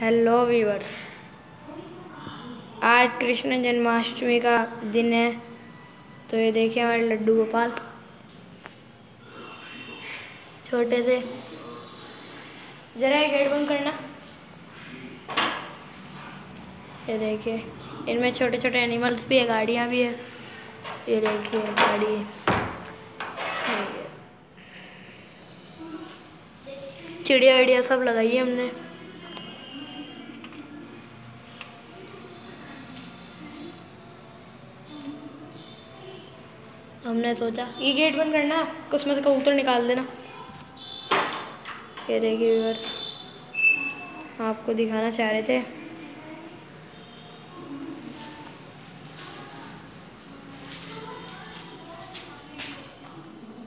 Hello viewers आज कृष्ण जन्माष्टमी का दिन है तो ये देखिए हमारे लड्डू गोपाल। छोटे थे। जरा ये गेट बंद करना। ये देखिए, इनमें छोटे छोटे एनिमल्स भी है, गाड़ियाँ भी है। ये देखिए, गाड़ी। चिड़िया विड़िया सब लगाई है हमने। हमने सोचा, ये गेट बंद करना, उसमें से कबूतर निकाल देना। ये आपको दिखाना चाह रहे थे।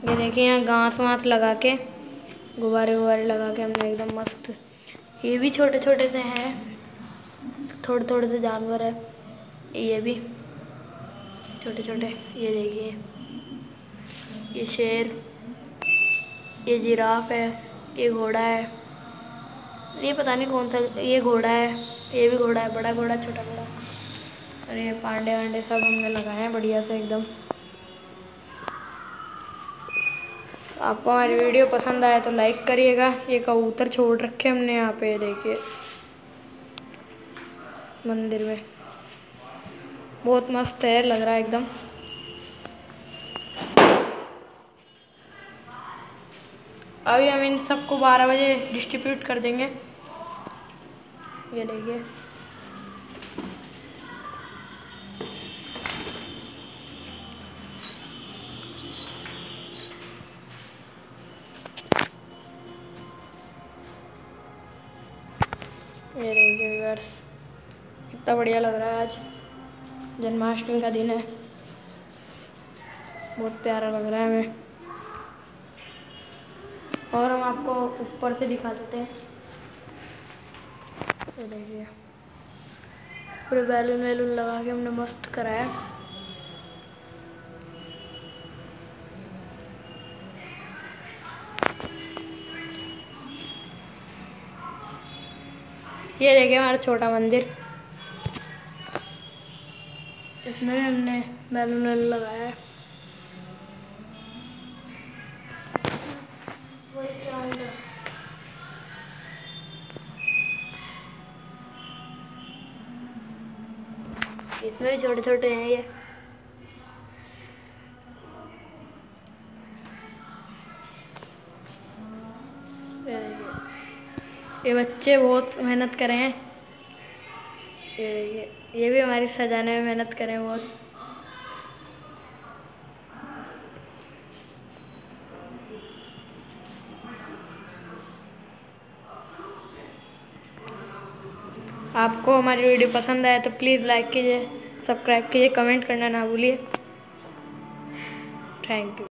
ये देखिए यहाँ घास वास लगा के, गुब्बारे वुब्बारे लगा के हमने एकदम मस्त। ये भी छोटे छोटे से हैं थोड़े थोड़े से जानवर है। ये भी छोटे छोटे ये देखिए। ये शेर, ये जिराफ है, ये घोड़ा है। ये पता नहीं कौन सा, ये घोड़ा है, ये भी घोड़ा है, बड़ा घोड़ा, छोटा घोड़ा। और ये पांडे वांडे सब हमने लगाए हैं बढ़िया से एकदम। आपको हमारी वीडियो पसंद आए तो लाइक करिएगा। ये कबूतर छोड़ रखे हमने यहाँ पे, देखिए। मंदिर में। बहुत मस्त है, लग रहा है एकदम। अभी हम इन सबको बारह बजे डिस्ट्रीब्यूट कर देंगे। ये देखिए। ये देखिए व्यूअर्स कितना बढ़िया लग रहा है आज। जन्माष्टमी का दिन है। बहुत प्यारा लग रहा है हमें। और हम आपको ऊपर से दिखा देते हैं। ये देखिए। पूरे बैलून वैलून लगा के हमने मस्त कराया। ये देखिए हमारा छोटा मंदिर। इसमें हमने बैलून लगाया है। इसमें भी छोटे छोटे हैं ये। ये बच्चे बहुत मेहनत करे। हैं ये ये भी हमारी सजाने में मेहनत करें बहुत। आपको हमारी वीडियो पसंद आए तो प्लीज़ लाइक कीजिए सब्सक्राइब कीजिए कमेंट करना ना भूलिए। Thank you